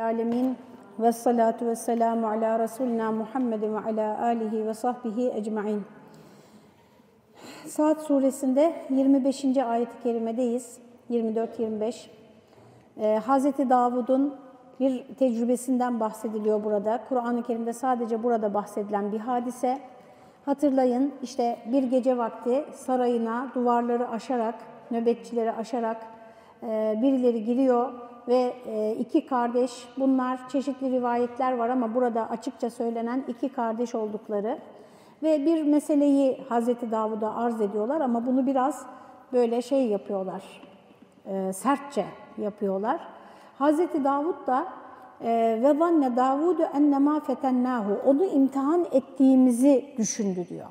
Alemin ve salatu ve selamu ala Resulina Muhammedin ve ala alihi ve sahbihi ecmain. Saat suresinde 25. ayet-i kerimedeyiz. 24-25. Ee, Hazreti Davud'un bir tecrübesinden bahsediliyor burada. Kur'an-ı Kerim'de sadece burada bahsedilen bir hadise. Hatırlayın işte bir gece vakti sarayına duvarları aşarak, nöbetçileri aşarak e, birileri giriyor ve e, iki kardeş, bunlar çeşitli rivayetler var ama burada açıkça söylenen iki kardeş oldukları ve bir meseleyi Hazreti Davud'a arz ediyorlar ama bunu biraz böyle şey yapıyorlar, e, sertçe yapıyorlar. Hazreti Davud da e, ve zanne Davudu ennema fetennahu onu imtihan ettiğimizi düşündü diyor.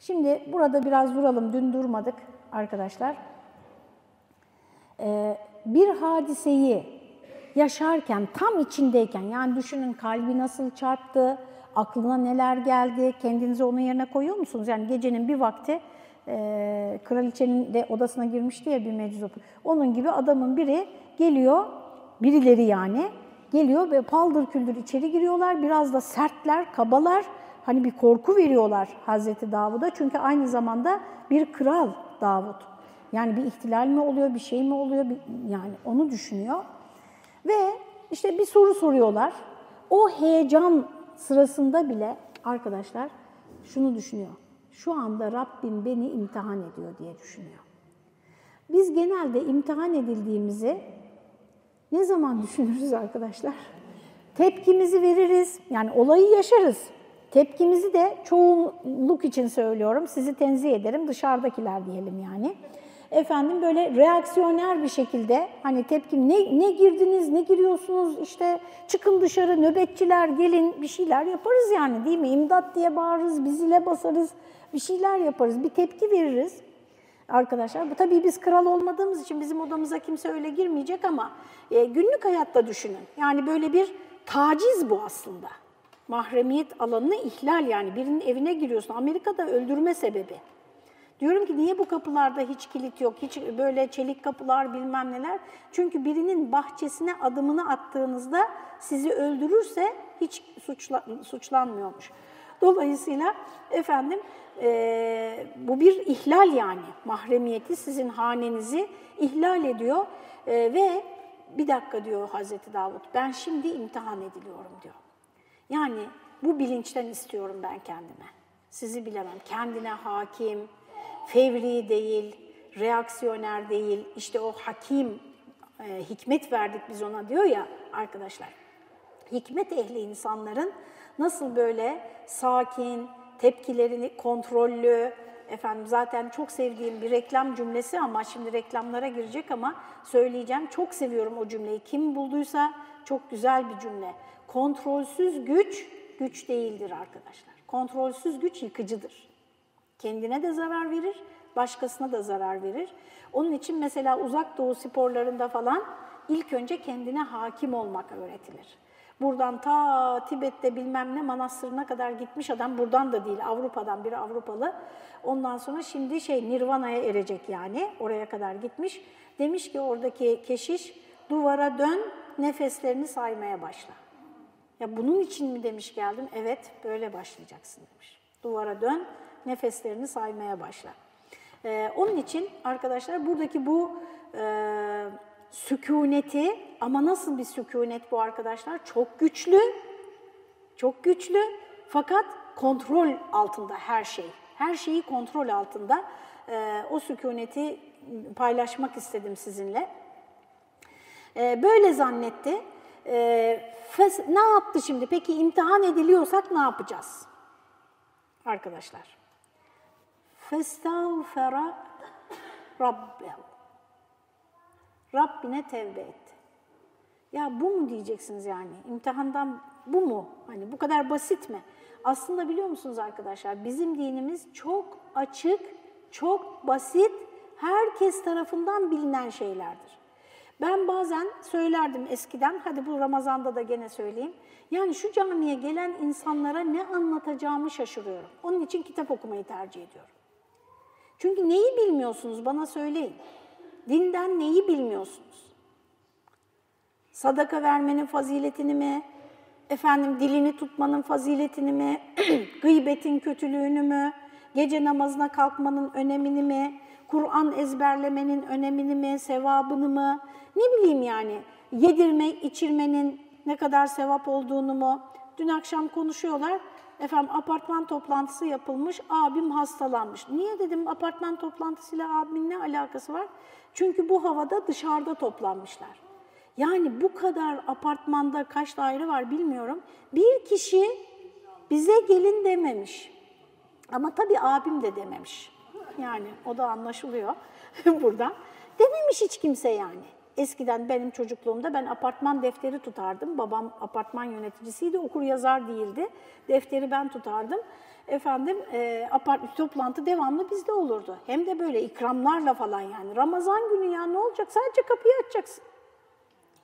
Şimdi burada biraz duralım, dün durmadık arkadaşlar. Bir hadiseyi yaşarken, tam içindeyken, yani düşünün kalbi nasıl çarptı, aklına neler geldi, kendinizi onun yerine koyuyor musunuz? Yani gecenin bir vakti e, kraliçenin de odasına girmişti ya bir meczup. Onun gibi adamın biri geliyor, birileri yani geliyor ve paldır küldür içeri giriyorlar. Biraz da sertler, kabalar. Hani bir korku veriyorlar Hazreti Davud'a. Çünkü aynı zamanda bir kral Davud. Yani bir ihtilal mi oluyor, bir şey mi oluyor? yani onu düşünüyor. Ve işte bir soru soruyorlar. O heyecan sırasında bile arkadaşlar şunu düşünüyor. Şu anda Rabbim beni imtihan ediyor diye düşünüyor. Biz genelde imtihan edildiğimizi ne zaman düşünürüz arkadaşlar? Tepkimizi veririz, yani olayı yaşarız. Tepkimizi de çoğunluk için söylüyorum, sizi tenzih ederim, dışarıdakiler diyelim yani efendim böyle reaksiyoner bir şekilde hani tepki ne, ne girdiniz ne giriyorsunuz işte çıkın dışarı nöbetçiler gelin bir şeyler yaparız yani değil mi? İmdat diye bağırırız, bir zile basarız, bir şeyler yaparız, bir tepki veririz arkadaşlar. Bu tabii biz kral olmadığımız için bizim odamıza kimse öyle girmeyecek ama e, günlük hayatta düşünün. Yani böyle bir taciz bu aslında. Mahremiyet alanını ihlal yani birinin evine giriyorsun. Amerika'da öldürme sebebi. Diyorum ki niye bu kapılarda hiç kilit yok, hiç böyle çelik kapılar bilmem neler? Çünkü birinin bahçesine adımını attığınızda sizi öldürürse hiç suçla, suçlanmıyormuş. Dolayısıyla efendim e, bu bir ihlal yani mahremiyeti sizin hanenizi ihlal ediyor e, ve bir dakika diyor Hazreti Davut ben şimdi imtihan ediliyorum diyor. Yani bu bilinçten istiyorum ben kendime. Sizi bilemem. Kendine hakim, fevri değil, reaksiyoner değil, işte o hakim, e, hikmet verdik biz ona diyor ya arkadaşlar. Hikmet ehli insanların nasıl böyle sakin, tepkilerini kontrollü, efendim zaten çok sevdiğim bir reklam cümlesi ama şimdi reklamlara girecek ama söyleyeceğim. Çok seviyorum o cümleyi. Kim bulduysa çok güzel bir cümle. Kontrolsüz güç, güç değildir arkadaşlar. Kontrolsüz güç yıkıcıdır. Kendine de zarar verir, başkasına da zarar verir. Onun için mesela uzak doğu sporlarında falan ilk önce kendine hakim olmak öğretilir. Buradan ta Tibet'te bilmem ne manastırına kadar gitmiş adam, buradan da değil Avrupa'dan bir Avrupalı. Ondan sonra şimdi şey Nirvana'ya erecek yani, oraya kadar gitmiş. Demiş ki oradaki keşiş, duvara dön, nefeslerini saymaya başla. Ya bunun için mi demiş geldim? Evet, böyle başlayacaksın demiş. Duvara dön, nefeslerini saymaya başla. Ee, onun için arkadaşlar buradaki bu e, sükuneti ama nasıl bir sükunet bu arkadaşlar? Çok güçlü, çok güçlü fakat kontrol altında her şey. Her şeyi kontrol altında. Ee, o sükuneti paylaşmak istedim sizinle. Ee, böyle zannetti. Ee, ne yaptı şimdi? Peki imtihan ediliyorsak ne yapacağız? Arkadaşlar. Festağfera Rabbehu. Rabbine tevbe etti. Ya bu mu diyeceksiniz yani? İmtihandan bu mu? Hani bu kadar basit mi? Aslında biliyor musunuz arkadaşlar bizim dinimiz çok açık, çok basit, herkes tarafından bilinen şeylerdir. Ben bazen söylerdim eskiden, hadi bu Ramazan'da da gene söyleyeyim. Yani şu camiye gelen insanlara ne anlatacağımı şaşırıyorum. Onun için kitap okumayı tercih ediyorum. Çünkü neyi bilmiyorsunuz bana söyleyin. Dinden neyi bilmiyorsunuz? Sadaka vermenin faziletini mi? Efendim dilini tutmanın faziletini mi? Gıybetin kötülüğünü mü? Gece namazına kalkmanın önemini mi? Kur'an ezberlemenin önemini mi? Sevabını mı? Ne bileyim yani yedirme, içirmenin ne kadar sevap olduğunu mu? Dün akşam konuşuyorlar. Efendim apartman toplantısı yapılmış, abim hastalanmış. Niye dedim apartman toplantısıyla abimin ne alakası var? Çünkü bu havada dışarıda toplanmışlar. Yani bu kadar apartmanda kaç daire var bilmiyorum. Bir kişi bize gelin dememiş. Ama tabii abim de dememiş. Yani o da anlaşılıyor buradan. Dememiş hiç kimse yani. Eskiden benim çocukluğumda ben apartman defteri tutardım. Babam apartman yöneticisiydi, okur yazar değildi. Defteri ben tutardım. Efendim e, apart toplantı devamlı bizde olurdu. Hem de böyle ikramlarla falan yani. Ramazan günü ya ne olacak? Sadece kapıyı açacaksın.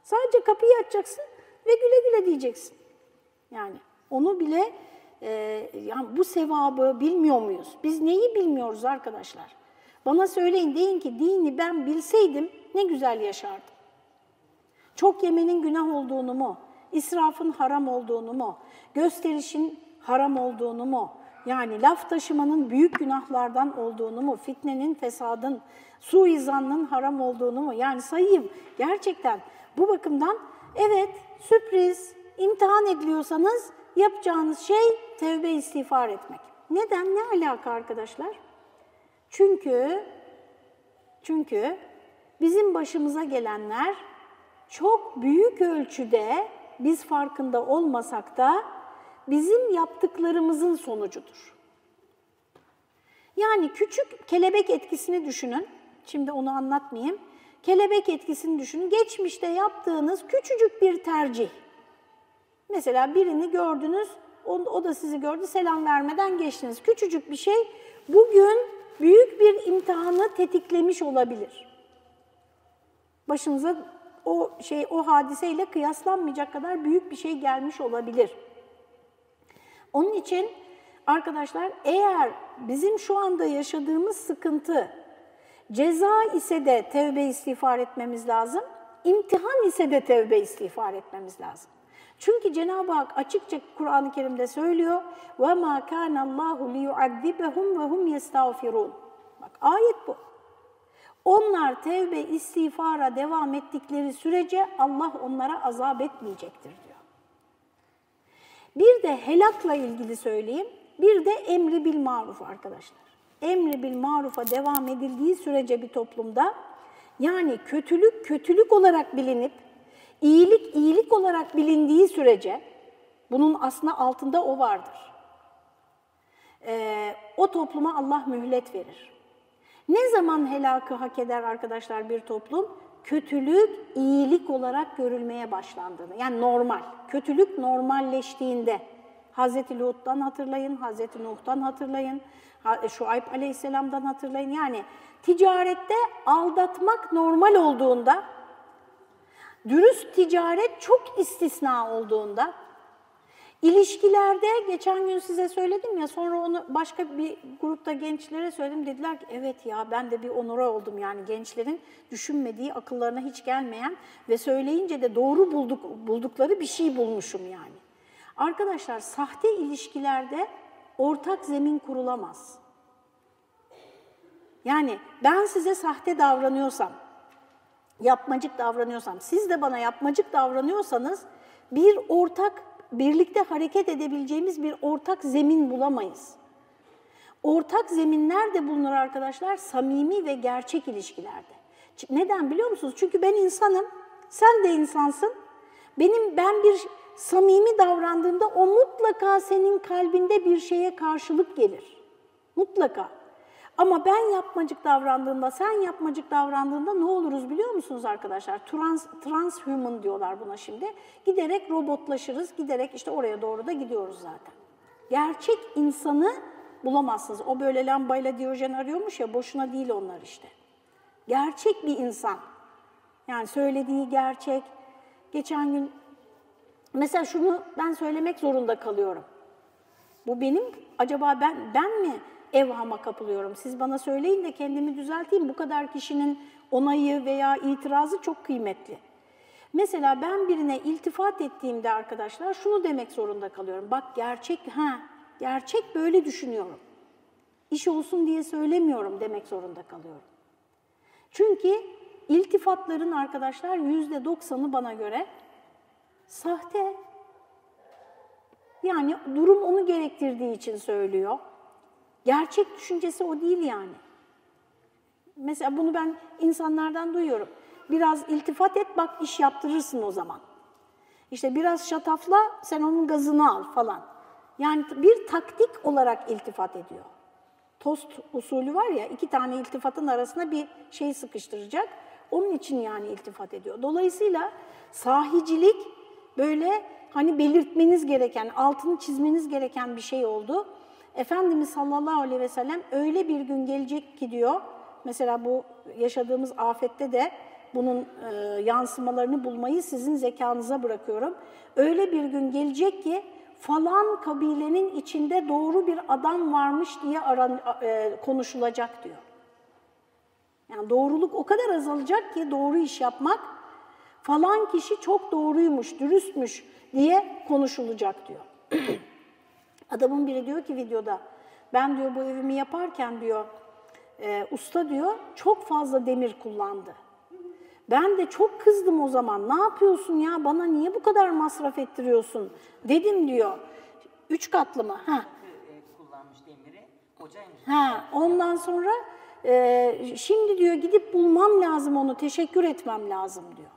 Sadece kapıyı açacaksın ve güle güle diyeceksin. Yani onu bile e, yani bu sevabı bilmiyor muyuz? Biz neyi bilmiyoruz arkadaşlar? Bana söyleyin deyin ki dini ben bilseydim ne güzel yaşardım. Çok yemenin günah olduğunu mu? İsrafın haram olduğunu mu? Gösterişin haram olduğunu mu? Yani laf taşımanın büyük günahlardan olduğunu mu? Fitnenin, fesadın, suizanın haram olduğunu mu? Yani sayayım gerçekten bu bakımdan evet sürpriz, imtihan ediliyorsanız yapacağınız şey tevbe istiğfar etmek. Neden? Ne alaka arkadaşlar? Çünkü çünkü bizim başımıza gelenler çok büyük ölçüde biz farkında olmasak da bizim yaptıklarımızın sonucudur. Yani küçük kelebek etkisini düşünün. Şimdi onu anlatmayayım. Kelebek etkisini düşünün. Geçmişte yaptığınız küçücük bir tercih. Mesela birini gördünüz, o da sizi gördü, selam vermeden geçtiniz. Küçücük bir şey bugün büyük bir imtihanı tetiklemiş olabilir. Başınıza o şey o hadiseyle kıyaslanmayacak kadar büyük bir şey gelmiş olabilir. Onun için arkadaşlar eğer bizim şu anda yaşadığımız sıkıntı ceza ise de tevbe istiğfar etmemiz lazım, imtihan ise de tevbe istiğfar etmemiz lazım. Çünkü Cenab-ı Hak açıkça Kur'an-ı Kerim'de söylüyor. Ve ma kana Allahu liyu'azzibahum ve hum yestağfirun. Bak ayet bu. Onlar tevbe istiğfara devam ettikleri sürece Allah onlara azap etmeyecektir diyor. Bir de helakla ilgili söyleyeyim. Bir de emri bil maruf arkadaşlar. Emri bil marufa devam edildiği sürece bir toplumda yani kötülük kötülük olarak bilinip iyilik iyilik olarak bilindiği sürece bunun aslında altında o vardır. Ee, o topluma Allah mühlet verir. Ne zaman helakı hak eder arkadaşlar bir toplum? Kötülük iyilik olarak görülmeye başlandığını. Yani normal. Kötülük normalleştiğinde. Hazreti Lut'tan hatırlayın, Hazreti Nuh'tan hatırlayın, Şuayb Aleyhisselam'dan hatırlayın. Yani ticarette aldatmak normal olduğunda, dürüst ticaret çok istisna olduğunda, İlişkilerde geçen gün size söyledim ya sonra onu başka bir grupta gençlere söyledim. Dediler ki evet ya ben de bir onura oldum yani gençlerin düşünmediği, akıllarına hiç gelmeyen ve söyleyince de doğru bulduk, buldukları bir şey bulmuşum yani. Arkadaşlar sahte ilişkilerde ortak zemin kurulamaz. Yani ben size sahte davranıyorsam, yapmacık davranıyorsam, siz de bana yapmacık davranıyorsanız bir ortak birlikte hareket edebileceğimiz bir ortak zemin bulamayız. Ortak zemin nerede bulunur arkadaşlar? Samimi ve gerçek ilişkilerde. Neden biliyor musunuz? Çünkü ben insanım, sen de insansın. Benim ben bir samimi davrandığımda o mutlaka senin kalbinde bir şeye karşılık gelir. Mutlaka. Ama ben yapmacık davrandığımda, sen yapmacık davrandığında ne oluruz biliyor musunuz arkadaşlar? Trans, transhuman diyorlar buna şimdi. Giderek robotlaşırız, giderek işte oraya doğru da gidiyoruz zaten. Gerçek insanı bulamazsınız. O böyle lambayla Diyojen arıyormuş ya, boşuna değil onlar işte. Gerçek bir insan. Yani söylediği gerçek. Geçen gün, mesela şunu ben söylemek zorunda kalıyorum. Bu benim, acaba ben, ben mi evhama kapılıyorum. Siz bana söyleyin de kendimi düzelteyim. Bu kadar kişinin onayı veya itirazı çok kıymetli. Mesela ben birine iltifat ettiğimde arkadaşlar şunu demek zorunda kalıyorum. Bak gerçek, ha gerçek böyle düşünüyorum. İş olsun diye söylemiyorum demek zorunda kalıyorum. Çünkü iltifatların arkadaşlar yüzde doksanı bana göre sahte. Yani durum onu gerektirdiği için söylüyor. Gerçek düşüncesi o değil yani. Mesela bunu ben insanlardan duyuyorum. Biraz iltifat et bak iş yaptırırsın o zaman. İşte biraz şatafla sen onun gazını al falan. Yani bir taktik olarak iltifat ediyor. Tost usulü var ya iki tane iltifatın arasına bir şey sıkıştıracak. Onun için yani iltifat ediyor. Dolayısıyla sahicilik böyle hani belirtmeniz gereken, altını çizmeniz gereken bir şey oldu. Efendimiz sallallahu aleyhi ve sellem öyle bir gün gelecek ki diyor, mesela bu yaşadığımız afette de bunun e, yansımalarını bulmayı sizin zekanıza bırakıyorum. Öyle bir gün gelecek ki falan kabilenin içinde doğru bir adam varmış diye aran, e, konuşulacak diyor. Yani doğruluk o kadar azalacak ki doğru iş yapmak falan kişi çok doğruymuş, dürüstmüş diye konuşulacak diyor. Adamın biri diyor ki videoda, ben diyor bu evimi yaparken diyor, e, usta diyor çok fazla demir kullandı. Ben de çok kızdım o zaman. Ne yapıyorsun ya? Bana niye bu kadar masraf ettiriyorsun? Dedim diyor. Üç katlı mı? Ha. kullanmış demiri ocağıymış. Ha. Ondan sonra e, şimdi diyor gidip bulmam lazım onu, teşekkür etmem lazım diyor.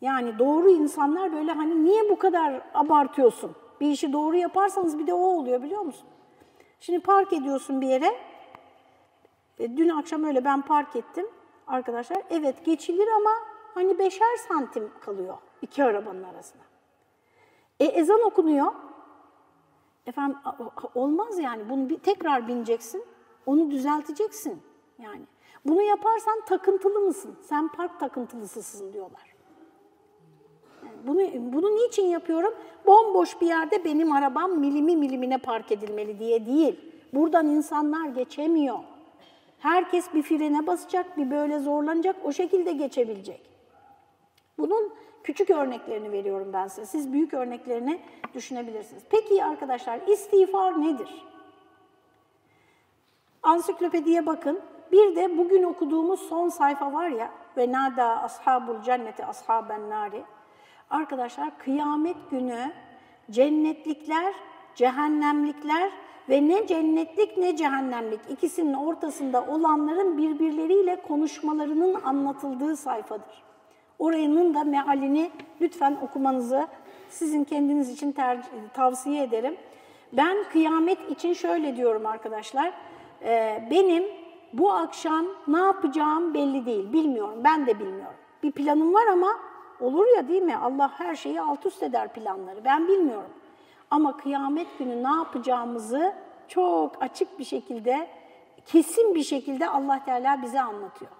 Yani doğru insanlar böyle hani niye bu kadar abartıyorsun? Bir işi doğru yaparsanız bir de o oluyor biliyor musun? Şimdi park ediyorsun bir yere. E, dün akşam öyle ben park ettim arkadaşlar. Evet geçilir ama hani beşer santim kalıyor iki arabanın arasında. E, ezan okunuyor. Efendim olmaz yani. Bunu bir, tekrar bineceksin. Onu düzelteceksin yani. Bunu yaparsan takıntılı mısın? Sen park takıntılısısın diyorlar. Bunu, bunu niçin yapıyorum? Bomboş bir yerde benim arabam milimi milimine park edilmeli diye değil. Buradan insanlar geçemiyor. Herkes bir frene basacak, bir böyle zorlanacak, o şekilde geçebilecek. Bunun küçük örneklerini veriyorum ben size. Siz büyük örneklerini düşünebilirsiniz. Peki arkadaşlar istiğfar nedir? Ansiklopediye bakın. Bir de bugün okuduğumuz son sayfa var ya ve nada ashabul cenneti ashaben nari. Arkadaşlar kıyamet günü cennetlikler, cehennemlikler ve ne cennetlik ne cehennemlik ikisinin ortasında olanların birbirleriyle konuşmalarının anlatıldığı sayfadır. Orayının da mealini lütfen okumanızı sizin kendiniz için tavsiye ederim. Ben kıyamet için şöyle diyorum arkadaşlar. Benim bu akşam ne yapacağım belli değil, bilmiyorum. Ben de bilmiyorum. Bir planım var ama olur ya değil mi? Allah her şeyi alt üst eder planları. Ben bilmiyorum. Ama kıyamet günü ne yapacağımızı çok açık bir şekilde, kesin bir şekilde Allah Teala bize anlatıyor.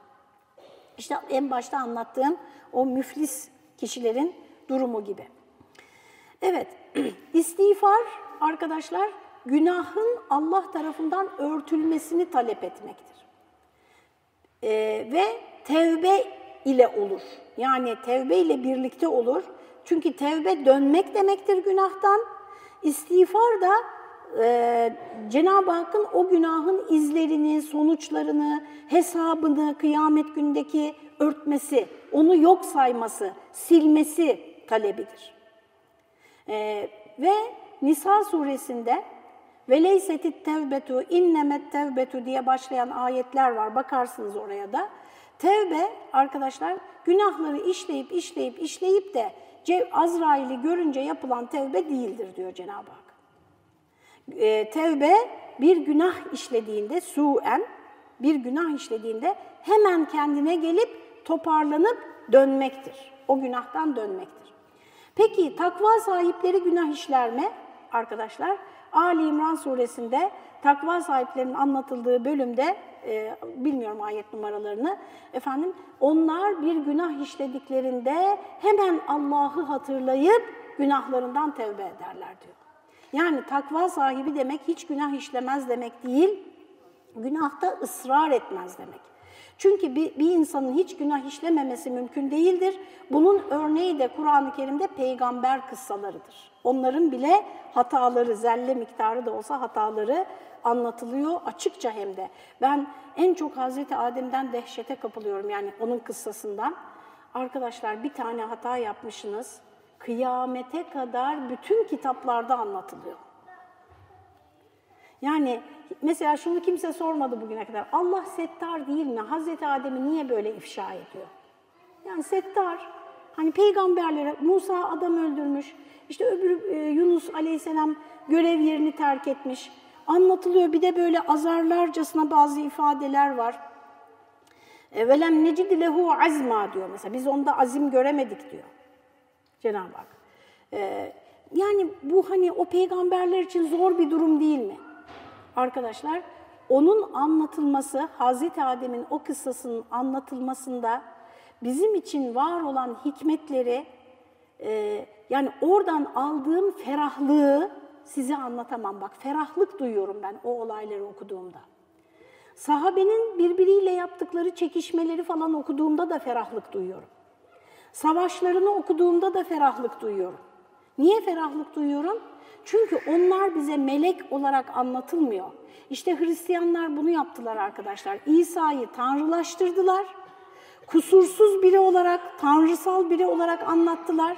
İşte en başta anlattığım o müflis kişilerin durumu gibi. Evet, istiğfar arkadaşlar günahın Allah tarafından örtülmesini talep etmektir. Ee, ve tevbe ile olur. Yani tevbe ile birlikte olur. Çünkü tevbe dönmek demektir günahtan. İstiğfar da e, Cenab-ı Hakk'ın o günahın izlerini, sonuçlarını, hesabını kıyamet gündeki örtmesi, onu yok sayması, silmesi talebidir. E, ve Nisa suresinde veleysetit tevbetu innemet tevbetu diye başlayan ayetler var. Bakarsınız oraya da. Tevbe arkadaşlar günahları işleyip işleyip işleyip de Azrail'i görünce yapılan tevbe değildir diyor Cenab-ı Hak. E, tevbe bir günah işlediğinde suen bir günah işlediğinde hemen kendine gelip toparlanıp dönmektir. O günahtan dönmektir. Peki takva sahipleri günah işler mi arkadaşlar? Ali İmran suresinde takva sahiplerinin anlatıldığı bölümde e, bilmiyorum ayet numaralarını efendim onlar bir günah işlediklerinde hemen Allah'ı hatırlayıp günahlarından tevbe ederler diyor. Yani takva sahibi demek hiç günah işlemez demek değil, günahta ısrar etmez demek. Çünkü bir, bir insanın hiç günah işlememesi mümkün değildir. Bunun örneği de Kur'an-ı Kerim'de peygamber kıssalarıdır. Onların bile hataları, zelle miktarı da olsa hataları anlatılıyor açıkça hem de. Ben en çok Hazreti Adem'den dehşete kapılıyorum yani onun kıssasından. Arkadaşlar bir tane hata yapmışsınız, kıyamete kadar bütün kitaplarda anlatılıyor. Yani mesela şunu kimse sormadı bugüne kadar. Allah settar değil mi? Hazreti Adem'i niye böyle ifşa ediyor? Yani settar. Hani peygamberlere Musa adam öldürmüş. İşte öbür e, Yunus aleyhisselam görev yerini terk etmiş. Anlatılıyor. Bir de böyle azarlarcasına bazı ifadeler var. E, Velem necid lehu azma diyor mesela. Biz onda azim göremedik diyor Cenab-ı Hak. E, yani bu hani o peygamberler için zor bir durum değil mi? Arkadaşlar onun anlatılması, Hazreti Adem'in o kıssasının anlatılmasında bizim için var olan hikmetleri, e, yani oradan aldığım ferahlığı size anlatamam. Bak ferahlık duyuyorum ben o olayları okuduğumda. Sahabenin birbiriyle yaptıkları çekişmeleri falan okuduğumda da ferahlık duyuyorum. Savaşlarını okuduğumda da ferahlık duyuyorum. Niye ferahlık duyuyorum? Çünkü onlar bize melek olarak anlatılmıyor. İşte Hristiyanlar bunu yaptılar arkadaşlar. İsa'yı tanrılaştırdılar. Kusursuz biri olarak, tanrısal biri olarak anlattılar.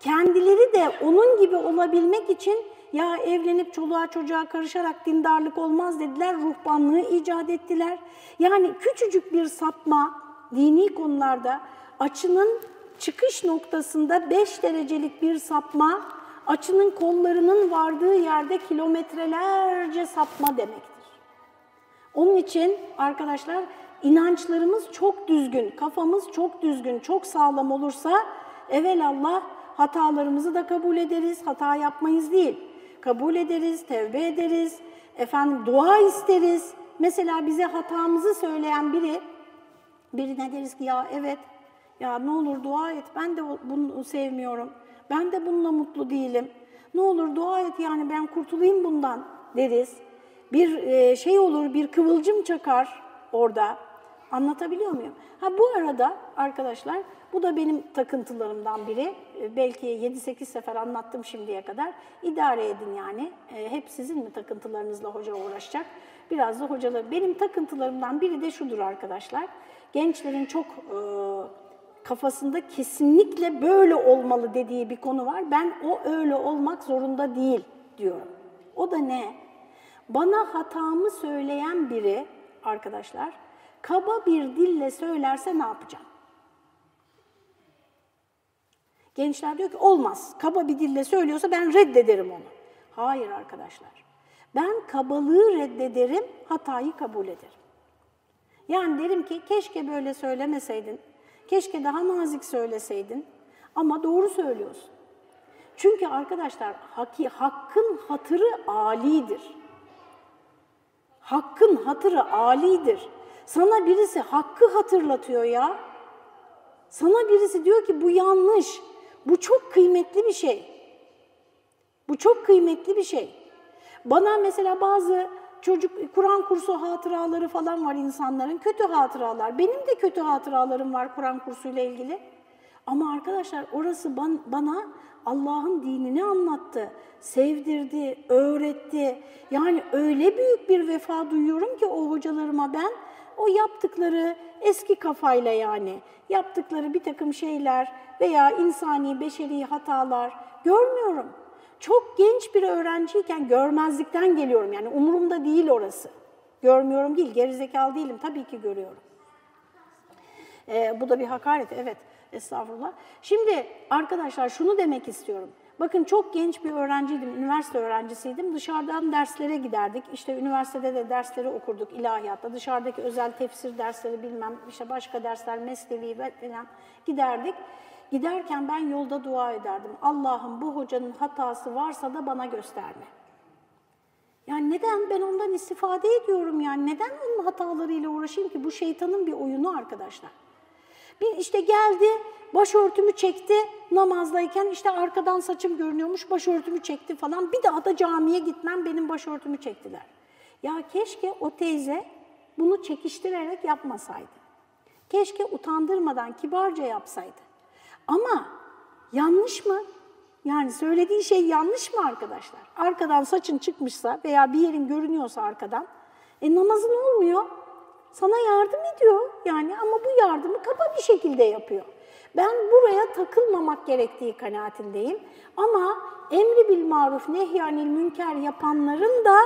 Kendileri de onun gibi olabilmek için ya evlenip çoluğa çocuğa karışarak dindarlık olmaz dediler, ruhbanlığı icat ettiler. Yani küçücük bir sapma dini konularda açının çıkış noktasında 5 derecelik bir sapma açının kollarının vardığı yerde kilometrelerce sapma demektir. Onun için arkadaşlar inançlarımız çok düzgün, kafamız çok düzgün, çok sağlam olursa evelallah hatalarımızı da kabul ederiz, hata yapmayız değil. Kabul ederiz, tevbe ederiz, efendim dua isteriz. Mesela bize hatamızı söyleyen biri, birine deriz ki ya evet, ya ne olur dua et, ben de bunu sevmiyorum, ben de bununla mutlu değilim. Ne olur dua et yani ben kurtulayım bundan deriz. Bir şey olur, bir kıvılcım çakar orada. Anlatabiliyor muyum? Ha bu arada arkadaşlar, bu da benim takıntılarımdan biri. Belki 7-8 sefer anlattım şimdiye kadar. İdare edin yani. Hep sizin mi takıntılarınızla hoca uğraşacak? Biraz da hocalar. Benim takıntılarımdan biri de şudur arkadaşlar. Gençlerin çok kafasında kesinlikle böyle olmalı dediği bir konu var. Ben o öyle olmak zorunda değil diyorum. O da ne? Bana hatamı söyleyen biri arkadaşlar kaba bir dille söylerse ne yapacağım? Gençler diyor ki olmaz. Kaba bir dille söylüyorsa ben reddederim onu. Hayır arkadaşlar. Ben kabalığı reddederim, hatayı kabul ederim. Yani derim ki keşke böyle söylemeseydin, keşke daha nazik söyleseydin ama doğru söylüyorsun. Çünkü arkadaşlar haki, hakkın hatırı alidir. Hakkın hatırı alidir. Sana birisi hakkı hatırlatıyor ya. Sana birisi diyor ki bu yanlış. Bu çok kıymetli bir şey. Bu çok kıymetli bir şey. Bana mesela bazı çocuk Kur'an kursu hatıraları falan var insanların. Kötü hatıralar. Benim de kötü hatıralarım var Kur'an kursuyla ilgili. Ama arkadaşlar orası bana Allah'ın dinini anlattı, sevdirdi, öğretti. Yani öyle büyük bir vefa duyuyorum ki o hocalarıma ben o yaptıkları eski kafayla yani yaptıkları bir takım şeyler veya insani, beşeri hatalar görmüyorum. Çok genç bir öğrenciyken görmezlikten geliyorum yani umurumda değil orası. Görmüyorum değil, gerizekalı değilim tabii ki görüyorum. Ee, bu da bir hakaret, evet. Estağfurullah. Şimdi arkadaşlar şunu demek istiyorum. Bakın çok genç bir öğrenciydim, üniversite öğrencisiydim. Dışarıdan derslere giderdik. İşte üniversitede de dersleri okurduk ilahiyatta. Dışarıdaki özel tefsir dersleri bilmem, işte başka dersler, mesnevi falan giderdik. Giderken ben yolda dua ederdim. Allah'ım bu hocanın hatası varsa da bana gösterme. Yani neden ben ondan istifade ediyorum yani? Neden onun hatalarıyla uğraşayım ki? Bu şeytanın bir oyunu arkadaşlar. Bir işte geldi, başörtümü çekti namazdayken işte arkadan saçım görünüyormuş, başörtümü çekti falan. Bir daha da camiye gitmem benim başörtümü çektiler. Ya keşke o teyze bunu çekiştirerek yapmasaydı. Keşke utandırmadan kibarca yapsaydı. Ama yanlış mı? Yani söylediği şey yanlış mı arkadaşlar? Arkadan saçın çıkmışsa veya bir yerin görünüyorsa arkadan, e namazın olmuyor. Sana yardım ediyor yani ama bu yardımı kaba bir şekilde yapıyor. Ben buraya takılmamak gerektiği kanaatindeyim. Ama emri bil maruf nehyanil münker yapanların da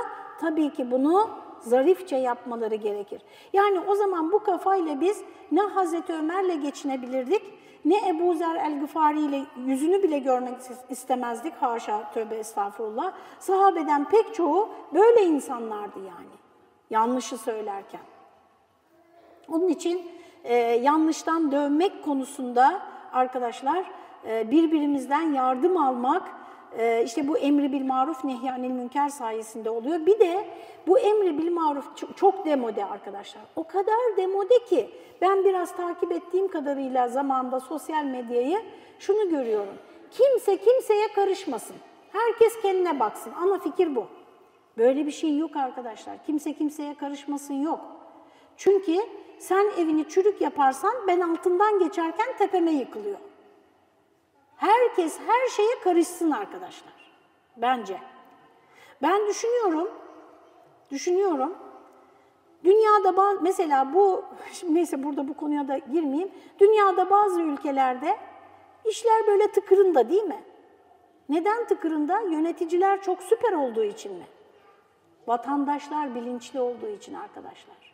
tabii ki bunu zarifçe yapmaları gerekir. Yani o zaman bu kafayla biz ne Hazreti Ömer'le geçinebilirdik, ne Ebu Zer el-Gıfari ile yüzünü bile görmek istemezdik. Haşa, tövbe estağfurullah. Sahabeden pek çoğu böyle insanlardı yani. Yanlışı söylerken. Onun için e, yanlıştan dövmek konusunda arkadaşlar e, birbirimizden yardım almak, e, işte bu emri bil maruf nehyanil münker sayesinde oluyor. Bir de bu emri bil maruf çok, çok demode arkadaşlar. O kadar demode ki ben biraz takip ettiğim kadarıyla zamanda sosyal medyayı şunu görüyorum. Kimse kimseye karışmasın. Herkes kendine baksın. Ana fikir bu. Böyle bir şey yok arkadaşlar. Kimse kimseye karışmasın yok. Çünkü sen evini çürük yaparsan ben altından geçerken tepeme yıkılıyor. Herkes her şeye karışsın arkadaşlar. Bence. Ben düşünüyorum, düşünüyorum. Dünyada mesela bu, neyse burada bu konuya da girmeyeyim. Dünyada bazı ülkelerde işler böyle tıkırında değil mi? Neden tıkırında? Yöneticiler çok süper olduğu için mi? Vatandaşlar bilinçli olduğu için arkadaşlar.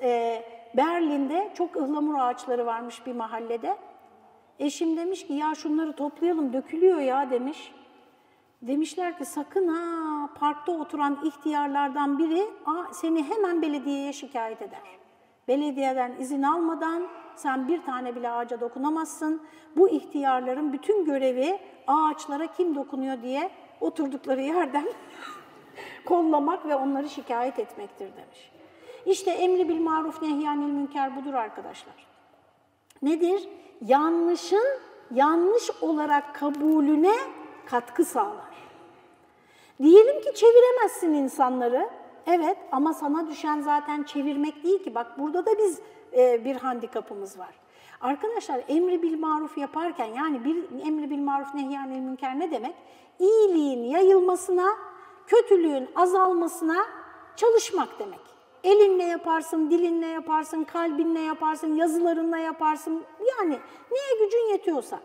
E, Berlin'de çok ıhlamur ağaçları varmış bir mahallede. Eşim demiş ki ya şunları toplayalım dökülüyor ya demiş. Demişler ki sakın ha parkta oturan ihtiyarlardan biri Aa, seni hemen belediyeye şikayet eder. Belediyeden izin almadan sen bir tane bile ağaca dokunamazsın. Bu ihtiyarların bütün görevi ağaçlara kim dokunuyor diye oturdukları yerden kollamak ve onları şikayet etmektir demiş. İşte emri bil maruf nehyanil münker budur arkadaşlar. Nedir? Yanlışın yanlış olarak kabulüne katkı sağlar. Diyelim ki çeviremezsin insanları. Evet ama sana düşen zaten çevirmek değil ki. Bak burada da biz e, bir handikapımız var. Arkadaşlar emri bil maruf yaparken yani bir emri bil maruf nehyanil münker ne demek? İyiliğin yayılmasına, kötülüğün azalmasına çalışmak demek. Elinle yaparsın, dilinle yaparsın, kalbinle yaparsın, yazılarınla yaparsın. Yani neye gücün yetiyorsa.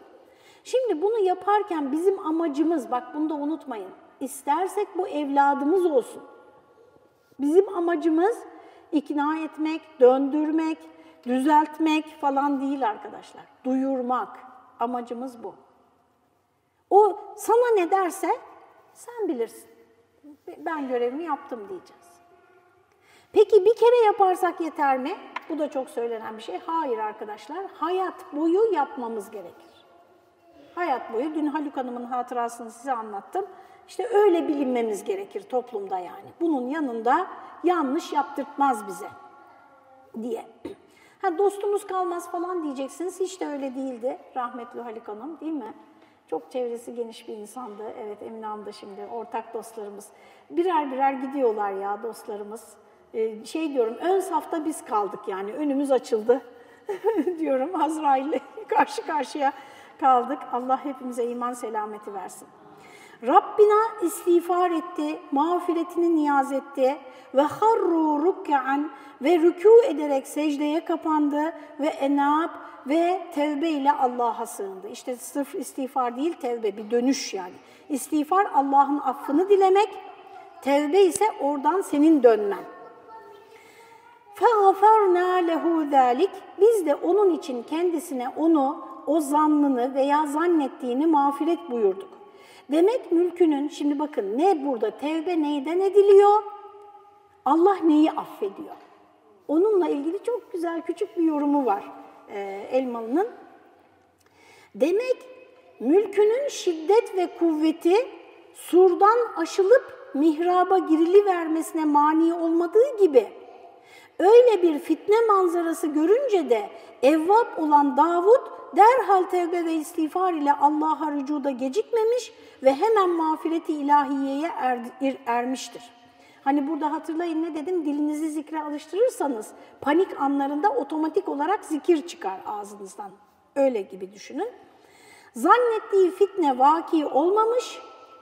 Şimdi bunu yaparken bizim amacımız, bak bunu da unutmayın. İstersek bu evladımız olsun. Bizim amacımız ikna etmek, döndürmek, düzeltmek falan değil arkadaşlar. Duyurmak. Amacımız bu. O sana ne derse sen bilirsin. Ben görevimi yaptım diyeceğiz. Peki bir kere yaparsak yeter mi? Bu da çok söylenen bir şey. Hayır arkadaşlar, hayat boyu yapmamız gerekir. Hayat boyu, dün Haluk Hanım'ın hatırasını size anlattım. İşte öyle bilinmemiz gerekir toplumda yani. Bunun yanında yanlış yaptırtmaz bize diye. Ha dostumuz kalmaz falan diyeceksiniz. Hiç de öyle değildi rahmetli Haluk Hanım değil mi? Çok çevresi geniş bir insandı. Evet Emine Hanım da şimdi ortak dostlarımız. Birer birer gidiyorlar ya dostlarımız. Ee, şey diyorum ön safta biz kaldık yani önümüz açıldı diyorum Azrail'le karşı karşıya kaldık. Allah hepimize iman selameti versin. Rabbina istiğfar etti, mağfiretini niyaz etti ve harru ruk'an ve rükû ederek secdeye kapandı ve enab ve tevbe ile Allah'a sığındı. İşte sırf istiğfar değil tevbe bir dönüş yani. İstiğfar Allah'ın affını dilemek, tevbe ise oradan senin dönmen. فَغَفَرْنَا لَهُ ذَٰلِكِ Biz de onun için kendisine onu, o zannını veya zannettiğini mağfiret buyurduk. Demek mülkünün, şimdi bakın ne burada tevbe neyden ediliyor? Allah neyi affediyor? Onunla ilgili çok güzel küçük bir yorumu var e, Elmalı'nın. Demek mülkünün şiddet ve kuvveti surdan aşılıp mihraba girili vermesine mani olmadığı gibi öyle bir fitne manzarası görünce de evvap olan Davud derhal tevbe ve istiğfar ile Allah'a rücuda gecikmemiş ve hemen mağfireti ilahiyeye er, er, ermiştir. Hani burada hatırlayın ne dedim? Dilinizi zikre alıştırırsanız panik anlarında otomatik olarak zikir çıkar ağzınızdan. Öyle gibi düşünün. Zannettiği fitne vaki olmamış,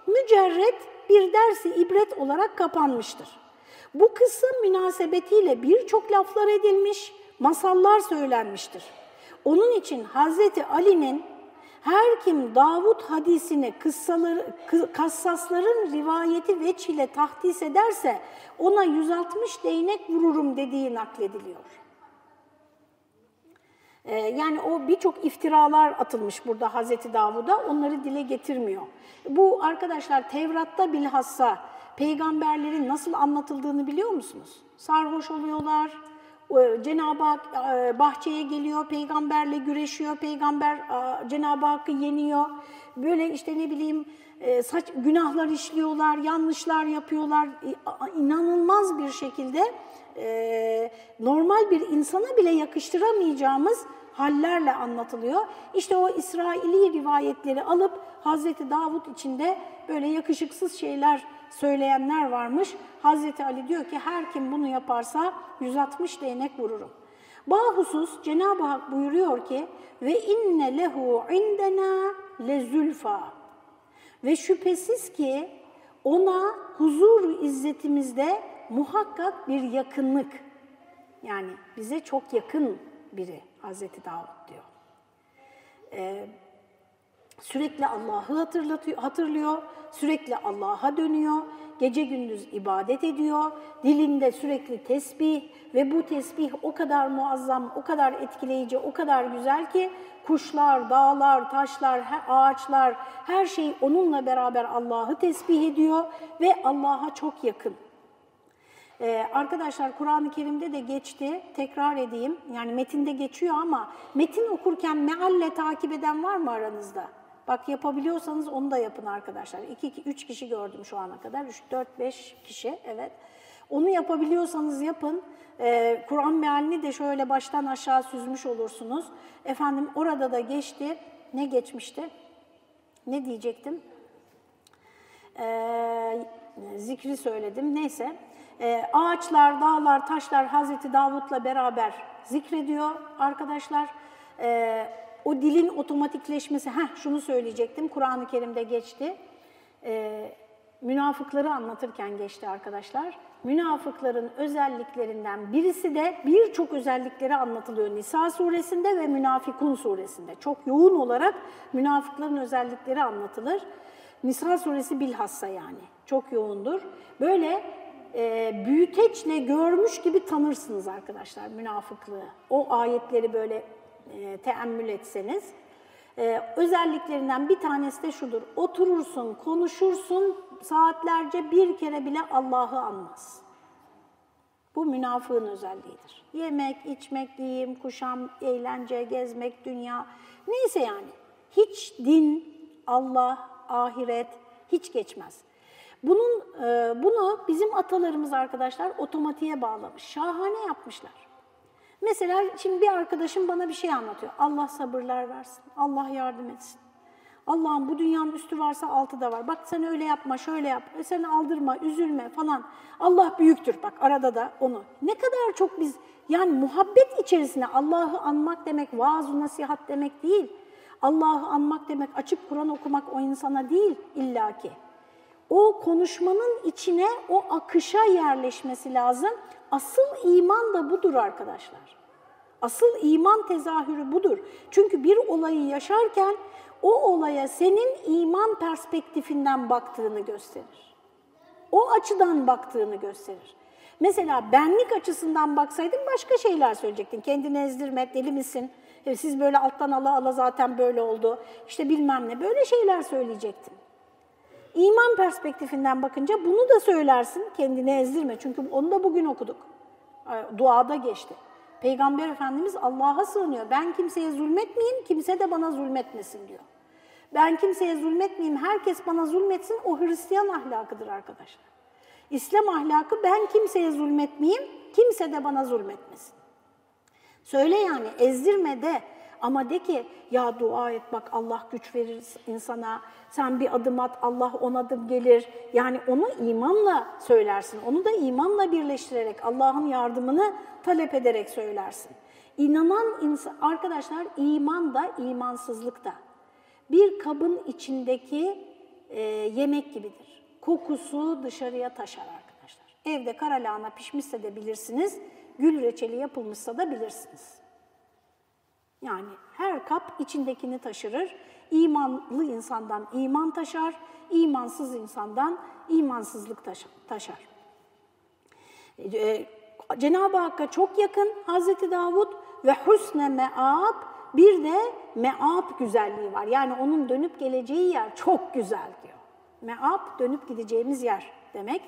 mücerret bir dersi ibret olarak kapanmıştır. Bu kıssa münasebetiyle birçok laflar edilmiş, masallar söylenmiştir. Onun için Hazreti Ali'nin her kim Davut hadisini kıssaları, kassasların rivayeti veç ile tahdis ederse ona 160 değnek vururum dediği naklediliyor. Ee, yani o birçok iftiralar atılmış burada Hazreti Davud'a, onları dile getirmiyor. Bu arkadaşlar Tevrat'ta bilhassa peygamberlerin nasıl anlatıldığını biliyor musunuz? Sarhoş oluyorlar, Cenab-ı Hak e, bahçeye geliyor, peygamberle güreşiyor, peygamber e, Cenab-ı Hakk'ı yeniyor. Böyle işte ne bileyim e, saç günahlar işliyorlar, yanlışlar yapıyorlar. İnanılmaz bir şekilde normal bir insana bile yakıştıramayacağımız hallerle anlatılıyor. İşte o İsraili rivayetleri alıp Hazreti Davut içinde böyle yakışıksız şeyler söyleyenler varmış. Hazreti Ali diyor ki her kim bunu yaparsa 160 değnek vururum. Bahusus Cenab-ı Hak buyuruyor ki ve inne lehu indena lezülfa. Ve şüphesiz ki ona huzur izzetimizde muhakkak bir yakınlık. Yani bize çok yakın biri Hazreti Davud diyor. Ee, sürekli Allah'ı hatırlıyor, sürekli Allah'a dönüyor, gece gündüz ibadet ediyor, dilinde sürekli tesbih ve bu tesbih o kadar muazzam, o kadar etkileyici, o kadar güzel ki kuşlar, dağlar, taşlar, ağaçlar her şey onunla beraber Allah'ı tesbih ediyor ve Allah'a çok yakın. Ee, arkadaşlar Kur'an-ı Kerim'de de geçti, tekrar edeyim. Yani metinde geçiyor ama metin okurken mealle takip eden var mı aranızda? Bak yapabiliyorsanız onu da yapın arkadaşlar. 2 3 kişi gördüm şu ana kadar. 3 4 5 kişi evet. Onu yapabiliyorsanız yapın. Ee, Kur'an mealini de şöyle baştan aşağı süzmüş olursunuz. Efendim orada da geçti. Ne geçmişti? Ne diyecektim? Ee, zikri söyledim. Neyse. Ee, ağaçlar, dağlar, taşlar Hazreti Davut'la beraber zikrediyor arkadaşlar. Ee, o dilin otomatikleşmesi, heh şunu söyleyecektim, Kur'an-ı Kerim'de geçti. Ee, münafıkları anlatırken geçti arkadaşlar. Münafıkların özelliklerinden birisi de birçok özellikleri anlatılıyor Nisa suresinde ve Münafikun suresinde. Çok yoğun olarak münafıkların özellikleri anlatılır. Nisa suresi bilhassa yani çok yoğundur. Böyle e, büyüteçle görmüş gibi tanırsınız arkadaşlar münafıklığı. O ayetleri böyle e, teemmül etseniz. E, özelliklerinden bir tanesi de şudur. Oturursun, konuşursun, saatlerce bir kere bile Allah'ı anmaz. Bu münafığın özelliğidir. Yemek, içmek, giyim, kuşam, eğlence, gezmek, dünya, neyse yani. Hiç din, Allah, ahiret hiç geçmez. Bunun, e, bunu bizim atalarımız arkadaşlar otomatiğe bağlamış. Şahane yapmışlar. Mesela şimdi bir arkadaşım bana bir şey anlatıyor. Allah sabırlar versin, Allah yardım etsin. Allah'ım bu dünyanın üstü varsa altı da var. Bak sen öyle yapma, şöyle yap. E sen aldırma, üzülme falan. Allah büyüktür. Bak arada da onu. Ne kadar çok biz yani muhabbet içerisinde Allah'ı anmak demek vaaz nasihat demek değil. Allah'ı anmak demek açık Kur'an okumak o insana değil illaki. O konuşmanın içine o akışa yerleşmesi lazım. Asıl iman da budur arkadaşlar. Asıl iman tezahürü budur. Çünkü bir olayı yaşarken o olaya senin iman perspektifinden baktığını gösterir. O açıdan baktığını gösterir. Mesela benlik açısından baksaydın başka şeyler söyleyecektin. Kendini ezdirme, deli misin? E, siz böyle alttan ala ala zaten böyle oldu. İşte bilmem ne böyle şeyler söyleyecektin. İman perspektifinden bakınca bunu da söylersin, kendini ezdirme. Çünkü onu da bugün okuduk. Duada geçti. Peygamber Efendimiz Allah'a sığınıyor. Ben kimseye zulmetmeyeyim, kimse de bana zulmetmesin diyor. Ben kimseye zulmetmeyeyim, herkes bana zulmetsin, o Hristiyan ahlakıdır arkadaşlar. İslam ahlakı ben kimseye zulmetmeyeyim, kimse de bana zulmetmesin. Söyle yani ezdirme de Ama de ki ya dua et bak Allah güç verir insana. Sen bir adım at Allah on adım gelir. Yani onu imanla söylersin. Onu da imanla birleştirerek Allah'ın yardımını talep ederek söylersin. İnanan insan, arkadaşlar iman da imansızlık da bir kabın içindeki e, yemek gibidir. Kokusu dışarıya taşar arkadaşlar. Evde kara lahana pişmişse de bilirsiniz, gül reçeli yapılmışsa da bilirsiniz. Yani her kap içindekini taşırır. İmanlı insandan iman taşar, imansız insandan imansızlık taşar. Cenab-ı Hakk'a çok yakın Hazreti Davud ve husne me'ab bir de me'ab güzelliği var. Yani onun dönüp geleceği yer çok güzel diyor. Me'ab dönüp gideceğimiz yer demek.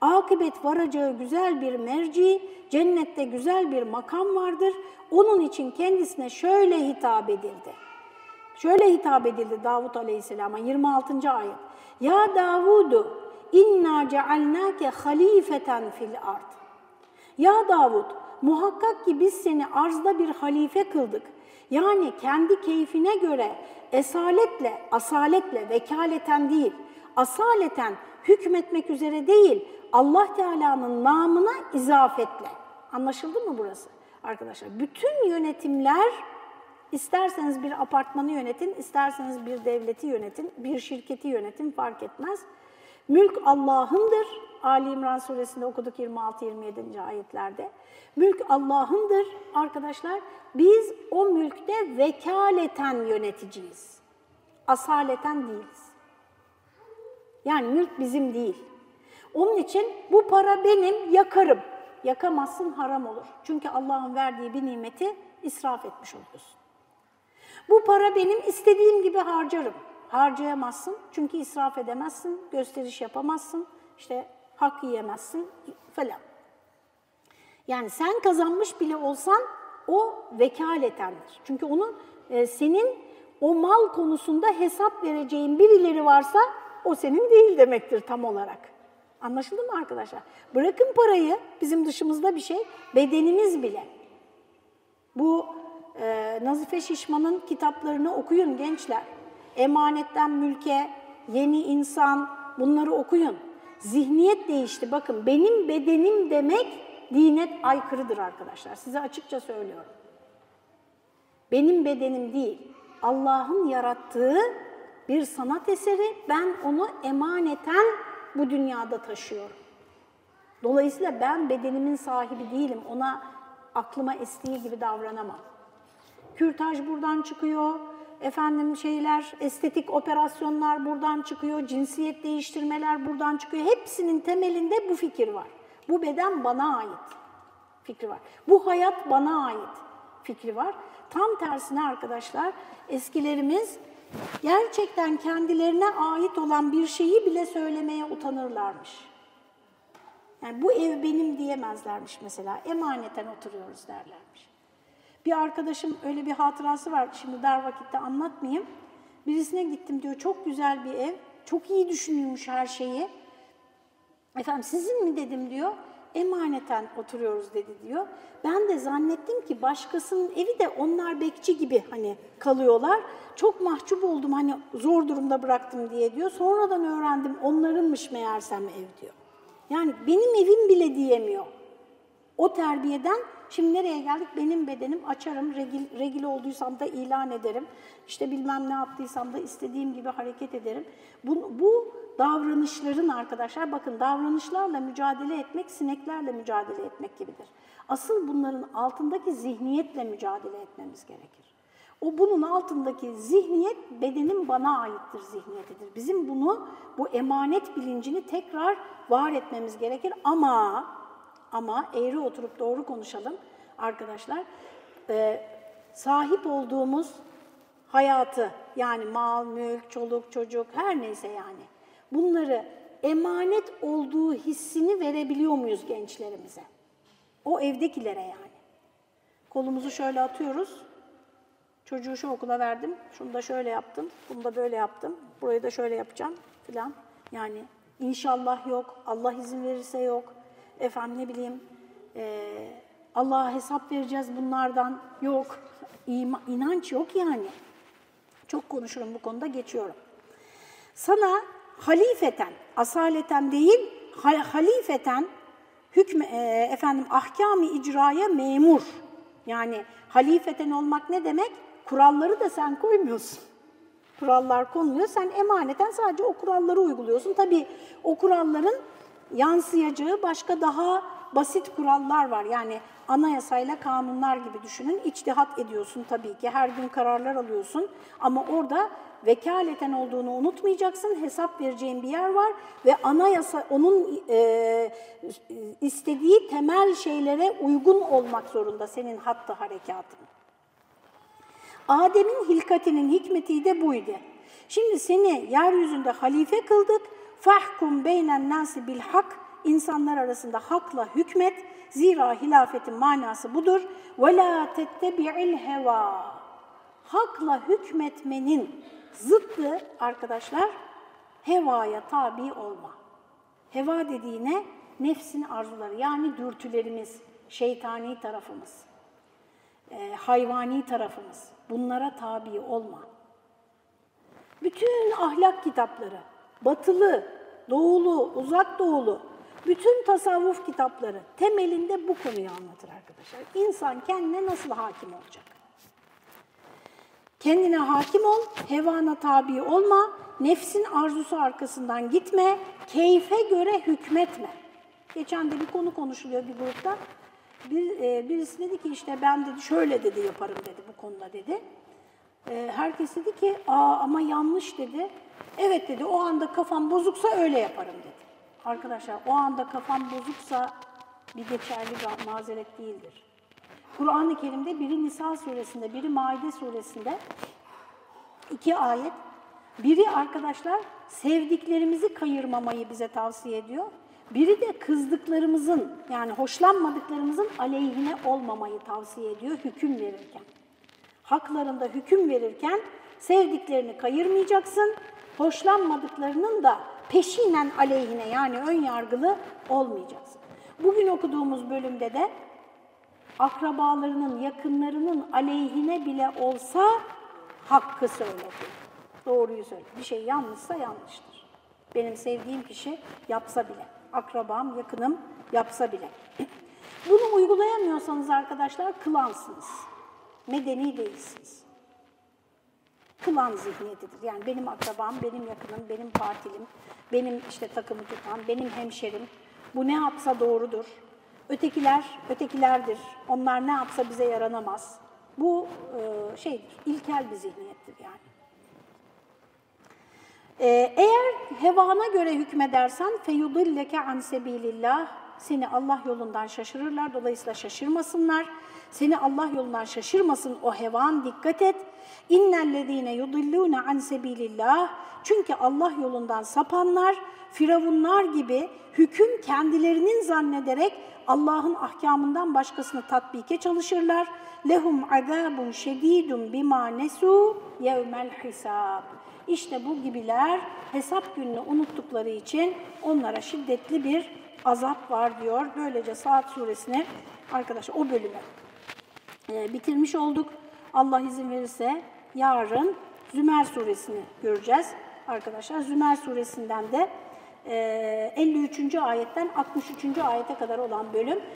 Akıbet varacağı güzel bir merci, cennette güzel bir makam vardır. Onun için kendisine şöyle hitap edildi. Şöyle hitap edildi Davut Aleyhisselam'a 26. ayet. Ya Davudu inna cealnake halifeten fil ard. Ya Davud muhakkak ki biz seni arzda bir halife kıldık. Yani kendi keyfine göre esaletle, asaletle, vekaleten değil, asaleten hükmetmek üzere değil, Allah Teala'nın namına izafetle. Anlaşıldı mı burası arkadaşlar? Bütün yönetimler isterseniz bir apartmanı yönetin, isterseniz bir devleti yönetin, bir şirketi yönetin fark etmez. Mülk Allah'ındır. Ali İmran suresinde okuduk 26-27. ayetlerde. Mülk Allah'ındır arkadaşlar. Biz o mülkte vekaleten yöneticiyiz. Asaleten değiliz. Yani mülk bizim değil. Onun için bu para benim, yakarım. Yakamazsın haram olur. Çünkü Allah'ın verdiği bir nimeti israf etmiş oluyorsun. Bu para benim, istediğim gibi harcarım. Harcayamazsın çünkü israf edemezsin, gösteriş yapamazsın, işte hak yiyemezsin falan. Yani sen kazanmış bile olsan o vekaletendir. Çünkü onun e, senin o mal konusunda hesap vereceğin birileri varsa o senin değil demektir tam olarak. Anlaşıldı mı arkadaşlar? Bırakın parayı, bizim dışımızda bir şey, bedenimiz bile. Bu e, Nazife Şişman'ın kitaplarını okuyun gençler. Emanetten mülke, yeni insan bunları okuyun. Zihniyet değişti. Bakın benim bedenim demek dine aykırıdır arkadaşlar. Size açıkça söylüyorum. Benim bedenim değil. Allah'ın yarattığı bir sanat eseri. Ben onu emaneten bu dünyada taşıyorum. Dolayısıyla ben bedenimin sahibi değilim. Ona aklıma estiği gibi davranamam. Kürtaj buradan çıkıyor, efendim şeyler, estetik operasyonlar buradan çıkıyor, cinsiyet değiştirmeler buradan çıkıyor. Hepsinin temelinde bu fikir var. Bu beden bana ait fikri var. Bu hayat bana ait fikri var. Tam tersine arkadaşlar eskilerimiz gerçekten kendilerine ait olan bir şeyi bile söylemeye utanırlarmış. Yani bu ev benim diyemezlermiş mesela. Emaneten oturuyoruz derlermiş. Bir arkadaşım öyle bir hatırası var. Şimdi dar vakitte anlatmayayım. Birisine gittim diyor. Çok güzel bir ev. Çok iyi düşünülmüş her şeyi. Efendim sizin mi dedim diyor. Emaneten oturuyoruz dedi diyor. Ben de zannettim ki başkasının evi de onlar bekçi gibi hani kalıyorlar. Çok mahcup oldum hani zor durumda bıraktım diye diyor. Sonradan öğrendim onlarınmış meğersem ev diyor. Yani benim evim bile diyemiyor. O terbiyeden Şimdi nereye geldik? Benim bedenim açarım, regil, regil olduysam da ilan ederim. İşte bilmem ne yaptıysam da istediğim gibi hareket ederim. Bu, bu davranışların arkadaşlar, bakın davranışlarla mücadele etmek, sineklerle mücadele etmek gibidir. Asıl bunların altındaki zihniyetle mücadele etmemiz gerekir. O bunun altındaki zihniyet bedenin bana aittir zihniyetidir. Bizim bunu, bu emanet bilincini tekrar var etmemiz gerekir ama ama eğri oturup doğru konuşalım arkadaşlar. Ee, sahip olduğumuz hayatı yani mal, mülk, çoluk, çocuk her neyse yani bunları emanet olduğu hissini verebiliyor muyuz gençlerimize? O evdekilere yani. Kolumuzu şöyle atıyoruz. Çocuğu şu okula verdim, şunu da şöyle yaptım, bunu da böyle yaptım, burayı da şöyle yapacağım filan. Yani inşallah yok, Allah izin verirse yok, efendim ne bileyim e, Allah'a hesap vereceğiz bunlardan. Yok. İma, inanç yok yani. Çok konuşurum bu konuda geçiyorum. Sana halifeten, asaleten değil, halifeten hükme, e, efendim ahkam-ı icraya memur. Yani halifeten olmak ne demek? Kuralları da sen koymuyorsun. Kurallar konuluyor. Sen emaneten sadece o kuralları uyguluyorsun. Tabii o kuralların yansıyacağı başka daha basit kurallar var. Yani anayasayla kanunlar gibi düşünün. İçtihat ediyorsun tabii ki. Her gün kararlar alıyorsun. Ama orada vekaleten olduğunu unutmayacaksın. Hesap vereceğin bir yer var ve anayasa onun e, istediği temel şeylere uygun olmak zorunda senin hattı harekatın. Adem'in hilkatinin hikmeti de buydu. Şimdi seni yeryüzünde halife kıldık. Fahkum beynen nasi bil hak. İnsanlar arasında hakla hükmet. Zira hilafetin manası budur. Ve la tettebi'il heva. Hakla hükmetmenin zıttı arkadaşlar hevaya tabi olma. Heva dediğine nefsin arzuları yani dürtülerimiz, şeytani tarafımız, e, hayvani tarafımız bunlara tabi olma. Bütün ahlak kitapları, batılı, doğulu, uzak doğulu, bütün tasavvuf kitapları temelinde bu konuyu anlatır arkadaşlar. İnsan kendine nasıl hakim olacak? Kendine hakim ol, hevana tabi olma, nefsin arzusu arkasından gitme, keyfe göre hükmetme. Geçen de bir konu konuşuluyor bir grupta. Bir, e, birisi dedi ki işte ben dedi şöyle dedi yaparım dedi bu konuda dedi. E, herkes dedi ki aa ama yanlış dedi. Evet dedi o anda kafam bozuksa öyle yaparım dedi. Arkadaşlar o anda kafam bozuksa bir geçerli bir mazeret değildir. Kur'an-ı Kerim'de biri Nisa suresinde, biri Maide suresinde iki ayet. Biri arkadaşlar sevdiklerimizi kayırmamayı bize tavsiye ediyor. Biri de kızdıklarımızın yani hoşlanmadıklarımızın aleyhine olmamayı tavsiye ediyor hüküm verirken. Haklarında hüküm verirken sevdiklerini kayırmayacaksın, hoşlanmadıklarının da peşinen aleyhine yani ön yargılı olmayacaksın. Bugün okuduğumuz bölümde de akrabalarının, yakınlarının aleyhine bile olsa hakkı söyledi. Doğruyu söyledi. Bir şey yanlışsa yanlıştır. Benim sevdiğim kişi yapsa bile, akrabam, yakınım yapsa bile. Bunu uygulayamıyorsanız arkadaşlar kılansınız. Medeni değilsiniz. Kılan zihniyetidir. Yani benim akrabam, benim yakınım, benim partilim, benim işte takımı tutan, benim hemşerim. Bu ne yapsa doğrudur. Ötekiler, ötekilerdir. Onlar ne yapsa bize yaranamaz. Bu e, şeydir, ilkel bir zihniyettir yani. E, eğer hevana göre hükmedersen feyudilleke an sebilillah seni Allah yolundan şaşırırlar. Dolayısıyla şaşırmasınlar. Seni Allah yolundan şaşırmasın o hevan dikkat et. İnnellezîne yudillûne an sebilillah çünkü Allah yolundan sapanlar firavunlar gibi hüküm kendilerinin zannederek Allah'ın ahkamından başkasını tatbike çalışırlar. Lehum azabun şedidun bima nesu yevmel hisab. İşte bu gibiler hesap gününü unuttukları için onlara şiddetli bir azap var diyor. Böylece Saat suresini arkadaşlar o bölümü e, bitirmiş olduk. Allah izin verirse yarın Zümer suresini göreceğiz arkadaşlar. Zümer suresinden de 53. ayetten 63. ayete kadar olan bölüm